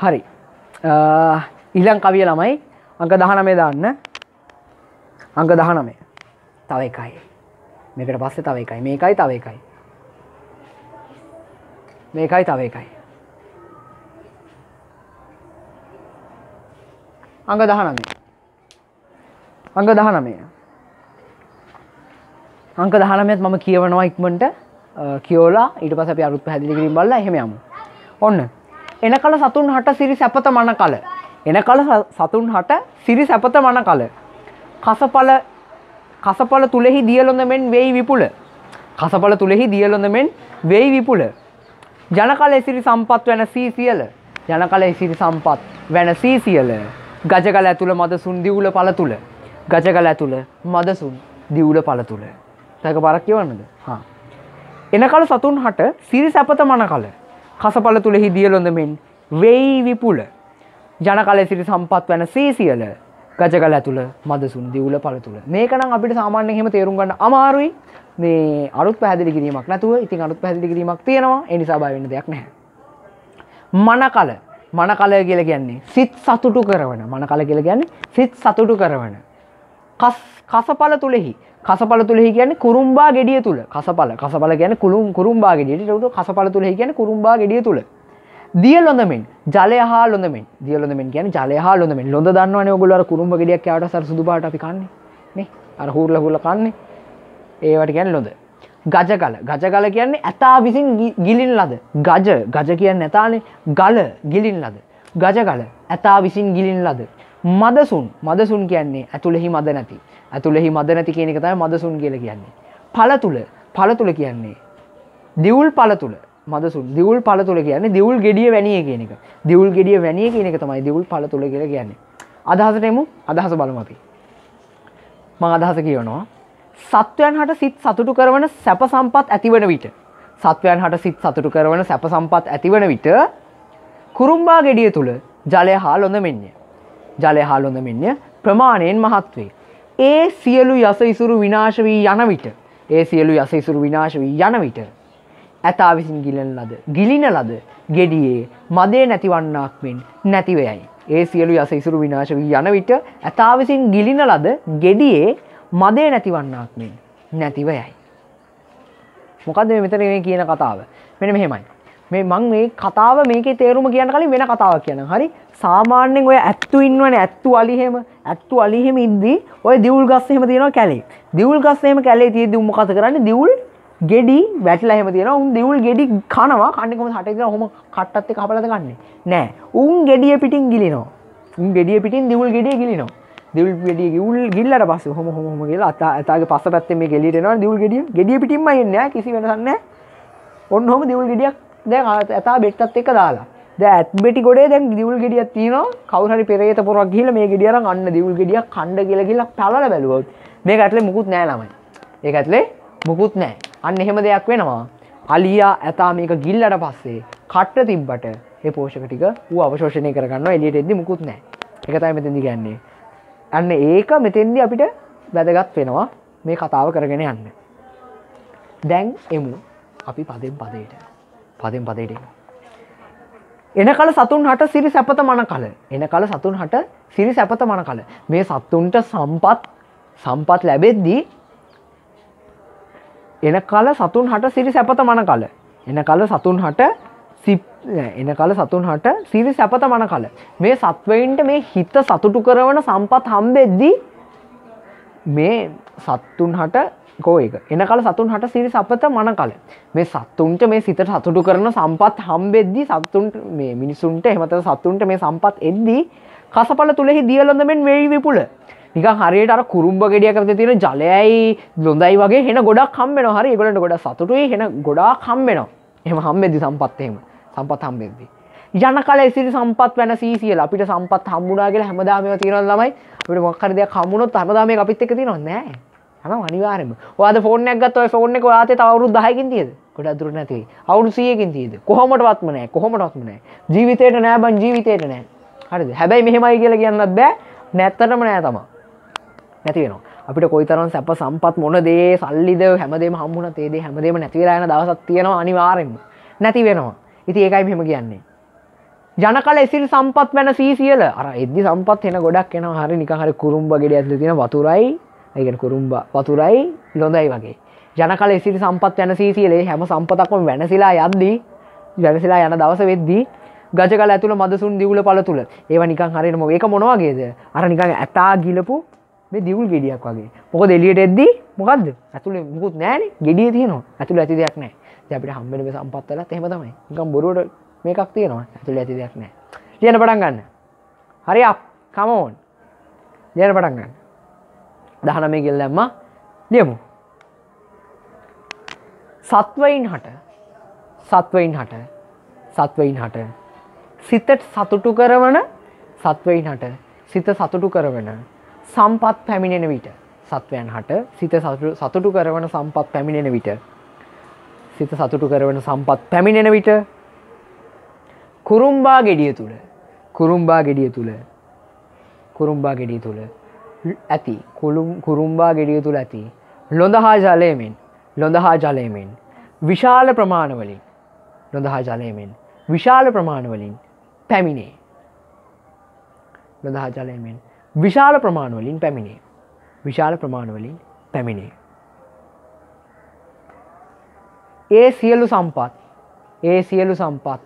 හරි. ඉලං කවිය ළමයි අංක දහනමේ දාන්න. අංක දහනමේ. තව එකයි. මේකට පස්සේ තව එකයි. මේකයි තව එකයි. මේකයි තව එකයි. අංග දහනමේ. අංග දහනමය අංක දහනමත් මම කියවනවා ඉක්මට කියෝලා. ඊට පස අපි අරුත් පැදිලි කිරින් බල්ල එහෙම යමු. ඔන්න. එන කල සතුන් හට සිරි සැපත මන කල එන කල සතුන් හට සිරි සැපත මන කල කසපල කසපල තුළෙහි දියලොඳ මෙන් වෙයි විපුල. කසපල තුළෙහි දියලොඳ මෙන් වෙයි විපුල. ජනකල එසිරි සම්පත් වැන සී සියල ජනකල එසිරි සම්පත් වැන සී සියල ගජකල ඇතුළ මදසුන් දිවුල පල තුළ. ගජකල ඇතුළ මදසුන් දිවුල පල තුළ. තැක පරක් කියවන්නද? හා. එනකල සතුන් හට සිරි සැපත මන කල කසපල තුළෙහි දියලොඳ මෙන් වෙයි විපුල. ජනකල සිරි සම්පත් වැන සීසියල ගජකල ඇතුළ මදසුන් දිවුල පල තුළ මේකනම් අපිට සාමාන්‍ය හෙම තේරුම් ගන්න අමාරුයි. මේ අරුත් පැදිලි කිරීමක් නැතුව ඉතින් අරුත් පැදිලි කිරීමක් තියෙනවා. එනිසා බයවෙන්න දෙයක් නැහැ. මන කල මන කල කියල කියන්නේ සිත් සතුටු කරවන. මන කල කියල කියන්නේ සිත් සතුටු කරවන. කසපල තුළෙහි කසපල තුළෙහි කියන කුරුම්බා ගෙඩිය තුළ කසපල. කසපල කියන කුළුම් කුරුම්බා ගෙඩියට ට කසපල තුළෙහි කියන කුරුම්බා ගෙඩිය තුළ දිය ලොඳමෙන් ජලය හා ලොඳමෙන්. දිය ලොඳමෙන් කියන ජලය හා ලොඳමෙන්. ලොඳ දන්නවන ඔගොල්ලර කුරුම්බ ගෙඩියක් යාට සර සුදුපාට අපි කන්නේ. නේ? අර හූරල හුල කන්නේ. ඒවට ගැන ලොඳ. ගජ කල ගජ කල කියන්නේ ඇතා විසින් ගිලින් ලද. ගජ. ගජ කියන්න ඇතානේ. ගල. ගිලින් ලද. ගජ කල ඇතා විසින් ගිලින් ලද. මදසුන් මදසුන් කියන්නේ ඇතුළෙහි මද නැති ඇතුළෙහි මද නැති කියන එක තමයි මදසුන් කියලා කියන්නේ. පළ තුල පළ තුල කියන්නේ දිවුල් පළ තුල මදසුන් දිවුල් පළ තුල කියන්නේ දිවුල් ගෙඩිය වැණිය කියන එක. දිවුල් ගෙඩිය වැණිය කියන එක තමයි දිවුල් පළ තුල කියලා කියන්නේ. අදහසට එමු අදහස බලමු අපි. මම අදහස කියවනවා. සත්වයන් හට සිත් සතුටු කරවන සැප සම්පත් ඇතිවන විට සත්වයන් හට සිත් සතුටු කරවන සැප සම්පත් ඇතිවන විට කුරුම්බා ගෙඩිය තුළ ජලය හා ලොඳ මෙන්ය. ජලය හා ලොඳ මෙන්ය ප්‍රමාණයෙන් මහත් වේ. ඒ සියලු යස ඉසුරු විනාශ වී යන විට ඒ සියලු යස ඉසුරු විනාශ වී යන විට ඇතා විසින් ගිලන ලද ගිලින ලද ගෙඩියේ මදේ නැතිවන්නාක් මෙන් නැතිවයයි. ඒ සියලු යස ඉසුරු විනාශ වී යන විට ඇතා විසින් ගිලින ලද ගෙඩියේ මදේ නැතිවන්නාක් මෙන් නැතිවයයි. මොකද මෙතන මේ කියන කතාව මෙන මෙහෙමයි. මේ මං මේ කතාව මේකේ තේරුම කියන්න කලින් වෙන කතාවක් කියන හරි? සාමාන්‍යෙන් ඔය ඇත්තු ඉන්නවන. ඇත්තු අලිහෙම. ඇත්තු අලිහෙම ඉද්දී ඔය දිවුල් ගස්සහෙම තියෙනවා කැලේ. දිවුල් ගස්සේම කැලේ තියද උමකත කරන්න? දිවුල් ගෙඩි වැටලහෙම තියෙන උන් දිවුල් ගෙඩි කනවා. කන්නකොම හට හොම කට්ටත් කපලද ගන්න? නෑ. උන් ගෙඩිය පිටින් ගිලිනවා. උන් ගෙඩිය පිටින් දිවුල් ගෙඩිය ගිලිනවා. දිවල් ගෙඩිය ගවල් ගිල්ලට පස්ස හොම හොම කියලා අත ඇතාගේ පස පැත්තේ මේ ගෙලිටෙනවා දිවල් ගෙඩිය ගෙඩිය පිටින්ම එන්න කිසි වෙනසන්න ඔන්න හොම දිවල් ගෙඩියක් දැන් ඇතා බෙට්ටත් එක දාලා. ඇත්බෙටි ගොඩේ දැන් දිවල් ගෙඩිය තියන කවුහරි පෙරේත පොරක් කියල මේ ගෙඩියර අන්න දිවල් ගෙඩිය කණ්ඩ කියල කියලා පලල බැලුවොත් මේ ඇටලේ මුකුත් නෑ ළමයි. ඒ ඇත්ලේ මුකුත් නෑ අන්න එහෙම දෙයක් වෙනවා. අලියා ඇතා මේක ගිල්ලට පස්සේ කට්ට තිබ්බට ඒ පෝෂක ටික වූ අවශෝෂණය කරගන්න එලියට එද්දි මුකුත් නෑ එකතයි මෙතැදි ගැන්නේ අන්න ඒක මෙතෙන්දි අපිට වැදගත් වෙනවා මේ කතාව කරගෙන යන්න. දැන් එමු අපි පදෙන් පදයට පදෙන් පදයට එන කල සතුන් හට සිරි සැපත මන කල එන කල සතුන් හට සිරි සැපත මන කල මේ සත්තුන්ට සම්පත් සම්පත් ලැබෙද්දී එන කල සතුන් හට සිරි සැපත මන කල එන කල සතුන් හට එන කල සතුන් හට සිරි සැපත මන කල මේ සත්වයින්ට මේ හිත සතුටු කරවන සම්පත් හම්බෙද්දී මේ සත්තුන් හට කෝයක එන කල සතුන් හට සිරි සපත මන කල මේ සත්තුන්ට මේ සිත සතුටු කරන සම්පත් හම්බෙද්දී සත්තුන්ට මේ මිනිසුන්ට එමත සත්තුන්ට මේ සම්පත් එද්දී කසපල තුළෙහි දියලොඳමෙන් වෙයි විපුල. නික හරියට අර කුරුම්ඹ ගෙඩියක් ඇත තියෙන ජලයයි ලොඳයි වගේ හෙන ගොඩක් හම්බෙන හරි ගොලට ගොඩ සතුටුයි හෙන ගොඩා හම්බෙනවා. එම හම්බෙදි සම්පත්හෙම සම්පත් හම්බෙද්දි. යන කල සිරි සම්පත් වැන සීසියල අපිට සම්පත් හම්බුණා කියලා හැමදාම තියෙන ළමයි? අපිට මොකක් හරි දෙයක් හම්බුනොත් හැමදාම මේක අපිත් එක්ක තියෙනව නෑ. හැම අනිවාර්යෙන්ම. ඔයාද ෆෝන් එකක් ගත්තා. ඔය ෆෝන් එක ඔයාතේ තව අවුරුදු 10කින් තියෙද? ගොඩක් දුර නැති වෙයි අවුරුදු 100කින් තියෙද? කොහොමඩවත්ම නෑ. කොහොමඩවත්ම නෑ. ජීවිතේට නෑ බං ජීවිතේට නෑ. හරිද? හැබැයි මෙහෙමයි කියලා කියන්නත් බෑ. නැත්තටම නෑ තමා. නැති වෙනවා. අපිට කොයිතරම් සැප සම්පත් මොන දේ සල්ලිද හැමදේම හම්බුණත් ඒ දේ හැමදේම නැති වෙලා යන දවසක් තියෙනවා අනිවාර්යෙන්ම. නැති වෙනවා. ඉතින් ඒකයි මෙහෙම කියන්නේ. ජනකල එසිරි සම්පත් වැන සීසියල. අර එද්දි සම්පත් එන ගොඩක් එන හරි නික හරි කුරුම්ඹ ගෙඩ ඇතුල තියෙන වතුරයි. ඒගෙන කුරුම්බ. වතුරයි ලොඳයි වගේ. ජනකල එසිරි සම්පත් වැන සීසියලේ හැම සම්පතක්ම වෙනසිලා යද්දී ජනසිලා යන දවස වෙද්දී ගජකල ඇතුළ මදසුන් දිවුල පල තුළ. ඒව නිකන් හරිනම ඒක මොනවාගේද අර නිකන් ඇතා ගිලපු මේ දිවුල් ගෙඩියක් වගේ. මොක දෙලියට එද්දී මොකක්ද ඇතුළේ මුකුත් නෑන ගෙඩිය තියනවා. ඇතුළ ඇති දෙයක් නෑ අපිට හම්බෙන මේ සම්පත්වලත් එහෙම තමයි. නිකන් බොරුවට මේකක් තියෙනවා. ඇතුළ ඇති දෙයක් නෑ ලියන පටන් ගන්න. හරි අප් කමෝන් ලියන පටන් ගන්න. දහන මේ ගෙල් දැම්ම ලියමු සත්වයින් හට සත්වයින් හට සත්වයින් හට. සිතට සතුටු කරවන සත්වයින් හට. සිත සතුටු කරවන සම්පත් පැමිණෙන විට සත්වයන් හට. සිත සතුටු කරවන සම්පත් පැමිණෙන විට. සිත සතුටු කරවන සම්පත් පැමිණෙන විට කුරුම්බා ගෙඩිය තුළ කුරුම්බා ගෙඩිය තුළ කුරුම්බා ගෙඩිය තුළ ඇති කුළුම් කුරුම්බා ගෙඩිය තුළ ඇති ලොඳ හා ජලයමෙන් ලොඳ හා ජලයමෙන් විශාල ප්‍රමාණවලින් ලොඳ හා ජලයමෙන් විශාල ප්‍රමාණවලින් පැමිණේ. ලොඳ හා ජලයමෙන් විශාල ප්‍රමාණවලින් පැමිණේ. විශාල ප්‍රමාණවලින් පැමිණේ. ඒ සියලු සම්පත් ඒ සියලු සම්පත්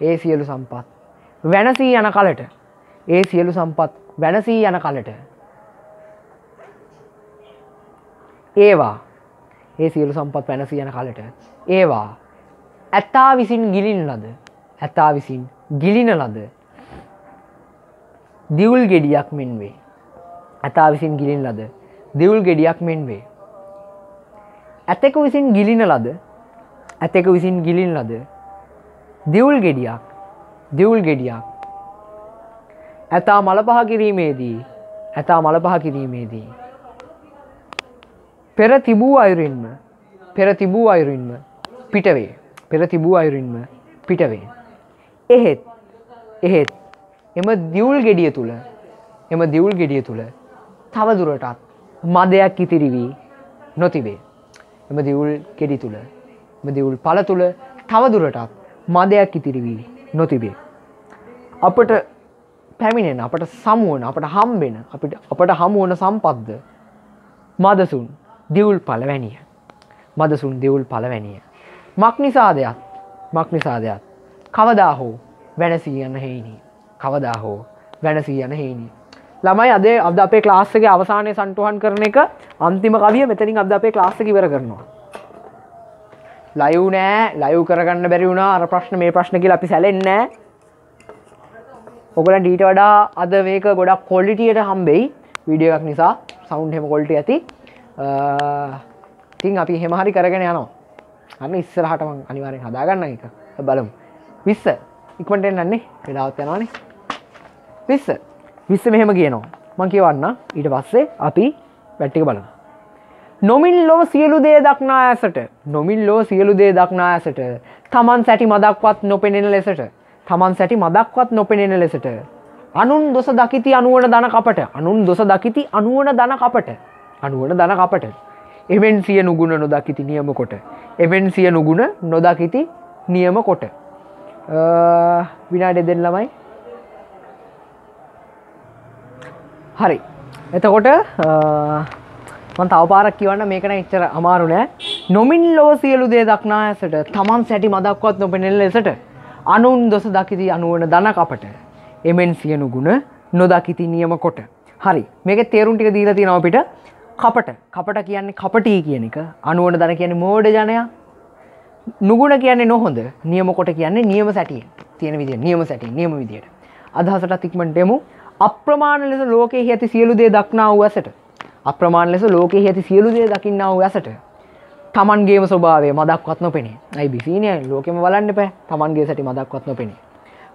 ඒ සියලු සම්පත් වෙනසී යන කලට ඒ සියලු සම්පත් වෙනසී යන කලට. ඒවා ඒ සියලු සම්පත් වෙනසී යන කලට. ඒවා ඇත්තා විසින් ගිලින් ලද ඇතා විසින් ගිලින ලද දිවුල් ගෙඩියක් මෙන් වේ. ඇතා විසින් ගිලින් ලද දිවුල් ගෙඩියක් මෙන් වේ. ඇතෙකු විසින් ගිලින ලද ඇතෙක විසින් ගිලින් ලද දිවුල් ගෙඩියක් දිවුල් ගෙඩියක් ඇතා මල පහ කිරීමේදී ඇතා මල පහ කිරීමේදී. පෙර තිබූ අයුරින්ම පෙර තිබූ අයුරින්ම පිටවේ. පෙර තිබූ අයුරින්ම පිටවේ. එහෙත් එහෙත් එම දියවුල් ගෙඩිය තුළ එම දියවුල් ගෙඩිය තුළ තවදුරටත් මදයක් ඉතිරි වී නොතිබේ. එම දිවුල් ගෙඩි තුළ එම දිවුල් පල තුළ තවදුරටත් මදයක් ඉතිරි වී නොතිබේ. අපට පැමිණෙන අපට සමුවන අපට හම්බෙන අපිට අපට හමුවන සම්පත්ද මදසුන් දිවුල් පලවැනිය මදසුන් දිවුල් පලවැනිය මක් නිසාදයක් මක් නිසාදයක් කවදා හෝ වැනසී යන්න හෙයිනි කවදා හෝ වැනසී යන හෙයිනි ළමයි අද අද අපේ ක්ලාස්සගේ අවසානය සන්ටුහන් කරන එක අන්තිම කවිය මෙතනින් අද අපේ ක්ලාස්සක ඉවර කරනවා. ලයව් නෑ ලයව් කරගන්න බැරි වුණා. අර ප්‍රශ්න මේ ප්‍රශ්න කියලා අපි සැලෙන්නෑ ඔගලන් ඩීට වඩා අද මේක ගොඩක් කොල්ලිටියට හම්බෙයි විඩියක් නිසා. සෞන්් හෙම කොල්ට ඇති. තින් අපි හෙමහරි කරගෙන යනවා. අන්න ඉස්සරහටම අනිවාරෙන් හදාගන්න එක බලමු. විස්ස ඉක්මට එන්නන්නේ. වෙලාවත් යනවානේ. විස්ස. විස්ස මෙහෙම කියනවා. මං කියවන්න ඊට පස්සේ අපි වැට්ටික බලමු. නොමින් ලෝ සියලු දේ දක්නා ඇසට. නොමින් ලෝ සියලු දේ දක්නා ඇසට. තමන් සැටි මදක්වත් නොපෙනෙන ලෙසට. තමන් සැටි මදක්වත් නොපෙනෙන ලෙසට. අනුන් දොස දකිති අනුවන දන කපට. අනුන් දොස දකිති අනුවන දන කපට. අනුවන දන කපට. එමෙන් සිය නුගුණ නොදකිති නියම කොට. එමෙන් සිය නුගුණ නොදකිති නියම කොට. විනාඩ දෙන්න ළමයි. හරි. එතකොට මන් තව පාරක් කියවන්න මේකන එච්චර අමාරු නෑ. නොමින් ලෝ සියලු දේ දක්නා ඇසට තමන් සැටි මදක්වත් නොපෙනෙල් ලෙසට අනුන් දොස දකිති අනුවන දන අපට. එමෙන් සියනු ගුණ නොදකිති නියම කොට. හරි මේක තේරුම් ටික දීලා තියෙනවා අපිට. කපට. කපට කියන්නේ කපටී කියන එක. අනුවන දන කියන්නේ මෝඩ ජනයා. නුගුණ කියන්නේ නොහොඳ. නියම කොට කියන්නේ නියම සැටිය. තියෙන විදිහ නියම සැටි නියම විදියට. අදහසට ඉක්මනට එමු අප්‍රමාණ ලෙස ලෝකයේ ඇති සියලු දේ දක්නා වූ ඇසට. අප්‍රමාණ ලෙස ලෝකයේ ඇති සියලු දේ දකින්නා වූ ඇසට. තමන්ගේම ස්වභාවය මදක්වත් නොපෙනේ. ඇයි බිසිනය ලෝකෙම බලන්න පෑ තමන්ගේ සැටි මදක්වත් නොපෙනේ.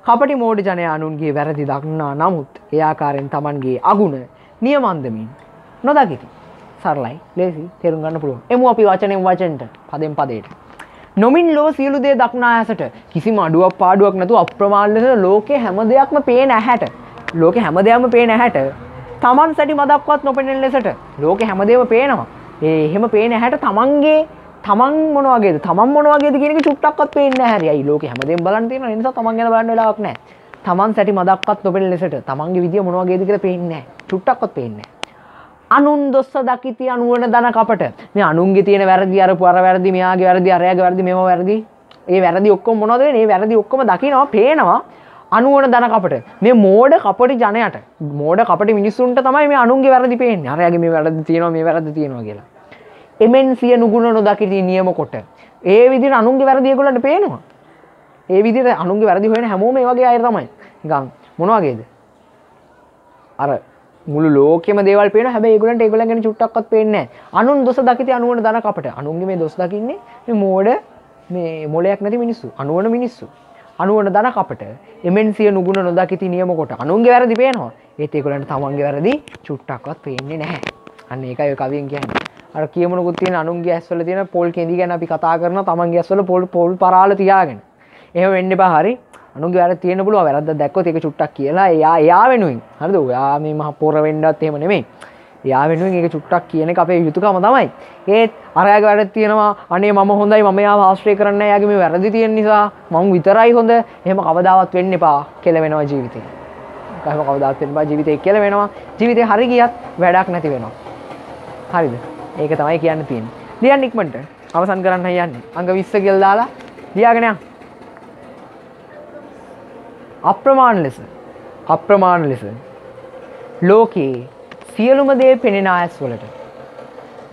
කපටි මෝඩ ජනය අනුන්ගේ වැරදි දක්නා නමුත් එයාකාරෙන් තමන්ගේ අගුණ නියමන්දමින් නොදකිති. සරලයි. ලේසි. තෙරුම් ගන්න පුළුව එමු අපි වචනෙන් වචනට. පදෙන් පදයට. නොමින් ලෝ සියලු දේ දක්නා ඇසට කිසිම අඩුවක් පාඩුවක් නැතු අප්‍රමාණලෙස ලෝකෙ හැම දෙයක්ම පේ නැහැට ලෝකෙ හැම දෙයක්ම පේ නැහැට තමන් සැටි මදක්වත් නොපෙනෙන ලෙසට ලෝකෙ හැමදේම පේනවා. ඒ එහෙම පේන හැට තමන්ගේ තමන් මොනවගේ තමන් මොනවගේ කියනක චුට්ටක්ත් පේන්න හැරයි ලෝක හැමදේ බලන් තියෙන නිසා තමන් ගැන බලන්න වෙලාවක් නැහැ. තමන් සැටි මදක්වත් නොපෙන ලෙසට තමන්ගේ විදිය මොනවගේද කියලා පේන්නේ නැහැ. චුට්ටක්වත් පේන්නේ නැහැ. අනුන් දොස්ස දකිති අනුවන දන කපට. මේ අනුන්ගේ තියෙන වැරදි අර පර වැරදි මෙයාගේ වැරදි අරයාගේ වැරදි මෙම වැරදි. ඒ වැරදි ඔක්කොම මොනවද වෙන්නේ? ඒ වැරදි ඔක්කොම දකිනවා පේනවා. අනුවන දන කපට. මේ මෝඩ කපටි ජනයට මෝඩ කපටි මිනිස්සුන්ට තමයි මේ අනුන්ගේ වැරදි පේන්නේ. අරයාගේ මේ වැරදි තියෙනවා මේ වැරදි තියෙනවා කියලා. එමෙන් සිය නුගුණ නොදකිති නියම කොට. ඒ විදිහට අනුන්ගේ වැරදි ඒගොල්ලන්ට පේනවා. ඒ විදිහට අනුන්ගේ වැරදි හොයන හැමෝම මේ වගේ අය තමයි. නිකන් මොන වගේද? අර මුළු ලෝකෙම දේවල් පේන හැබැයි ඒගොල්ලන්ට ඒගොල්ලන් ගැන චුට්ටක්වත් පේන්නේ නැහැ. අනුන් දොස් දකිති අනුවන දන කපට. අනුන්ගේ මේ දොස් දකින්නේ මේ මෝඩ මේ මොලයක් නැති මිනිස්සු. අනුවන මිනිස්සු. අනුවන දන කපට එමෙන් සිය නුගුණ නොදකිති නියම කොට. අනුන්ගේ වැරදි පේනවා. ඒත් ඒගොල්ලන්ට තමන්ගේ වැරදි චුට්ටක්වත් පේන්නේ නැහැ. අන්න ඒකයි ඔය කවියෙන් කියන්නේ. අර කියමනකුත් තියෙන අනුන්ගේ ඇස්වල තියෙන පොල් කෙඳි ගැන අපි කතා කරන තමන්ගේ ඇස්වල පොල් පොල් පරාල තියාගෙන. එහෙම වෙන්න එපා හරි. අනුන්ගේ වැරදි තියෙන පුළුවන්. වැරද්ද දැක්කොත් ඒක චුට්ටක් කියලා එයා එයා වෙනුවෙන්. හරිද? ඔයා මේ මහ පොර වෙන්නත් එහෙම නෙමෙයි. එයා වෙනුවෙන් ඒක චුට්ටක් කියන එක අපේ යුතුයකම තමයි. ඒත් අරයාගේ වැරදි තියෙනවා අනේ මම හොඳයි මම එයාව ආශ්‍රය කරන්නේ නැහැ එයාගේ මේ වැරදි තියෙන නිසා. මම විතරයි හොඳ. එහෙම කවදාවත් වෙන්න එපා කෙලවෙනවා ජීවිතේ. කහම කවදාත් වෙන්න එපා ජීවිතේ කෙලවෙනවා ජීවිතේ හරි ගියත් වැඩක් නැති වෙනවා. හරිද? ඒක තමයි කියන්න තියෙන්නේ. ලියන්න ඉක්මනට. අවසන් කරන්න යන්නේ. අංග 20 කියලා දාලා ලියාගෙන යන්න අප්‍රමාණ ලෙස. අප්‍රමාණ ලෙස. ලෝකයේ සියලුම දේ පෙනෙන ඇස් වලට.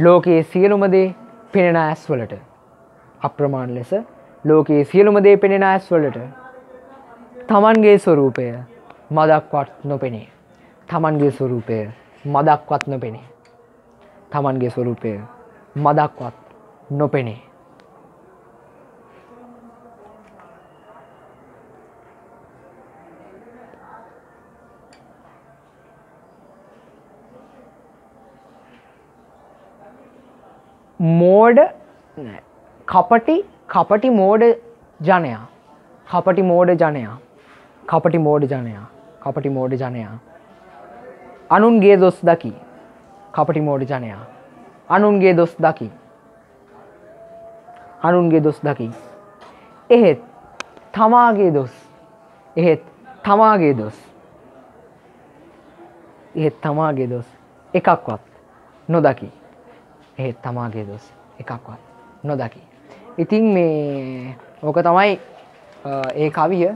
ලෝකයේ සියලුම දේ පෙනෙන ඇස් වලට. අප්‍රමාණ ලෙස ලෝකයේ සියලුම දේ පෙනෙන ඇස් වලට. තමන්ගේ ස්වරූපය මදක්වත් නොපෙනේ. තමන්ගේ ස්වරූපය මදක්වත් නොපෙනේ. තමන්ගේ ස්වරූපය මදක්වත් නොපෙනේ. මෝඩ නෑ. කපටි කපටි මෝඩ ජනයා. කපටි මෝඩ ජනයා. කපටි මෝඩ ජනයා. කපටි මෝඩ ජනයා. අනුන්ගේ දොස් දකි. කපටි මෝඩ ජනයා. අනුන්ගේ දොස් දකි. අනුන්ගේ දොස් දකි. එහෙත් තමාගේ දොස්. එහෙත් තමාගේ දොස්. එහෙත් තමාගේ දොස්. එකක්වත් නොදකි. එහෙත් තමාගේ දොස් එකක්වත් නොදකි. ඉතින් මේ ඕක තමයි ඒ කවිය.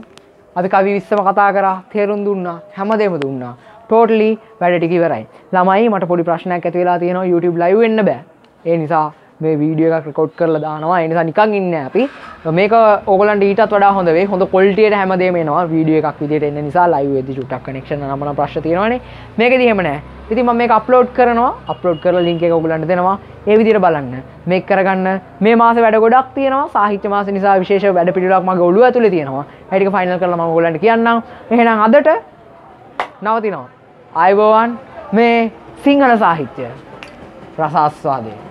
අපි කවි විස්සම කතා කර තේරුම් දුන්නා හැමදේම දුන්නා. ටෝටලි වැඩ ටික ඉවරයි. ළමයි මට පොඩි ප්‍රශ්නයක් ඇති වෙලා තියෙනවා YouTube live වෙන්න බෑ. ඒ නිසා මේ වීඩියෝ එකක් රෙකෝඩ් කරලා දානවා. ඒ නිසා නිකන් ඉන්නේ අපි. මේක ඕගලන්ට ඊටත් වඩා හොඳ වෙයි හොඳ ක්වොලිටියට හැමදේම එනවා. වීඩියෝ එකක් විදියට එන්න නිසා ලයිව් වෙද්දි චුට්ටක් කනෙක්ෂන් නමන ප්‍රශ්න තියෙනවානේ. මේකෙදි එහෙම නැහැ ඉතින් මම මේක අප්ලෝඩ් කරනවා. අප්ලෝඩ් කරලා ලින්ක් එක ඔයගලන්ට දෙනවා. ඒ විදියට බලන්න. මේක කරගන්න. මේ මාසේ වැඩ ගොඩක් තියෙනවා. සාහිත්‍ය මාසේ නිසා විශේෂ වැඩ පිළිවෙලක් මගේ ඔළුව ඇතුලේ තියෙනවා. ඒ ටික ෆයිනල් කරලා මම ඔයගලන්ට කියන්නම්. එහෙනම් අදට නවතිනවා. ආයුබෝවන් මේ සිංහල සාහිත්‍ය රසාස්වාදය